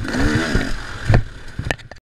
Yeah.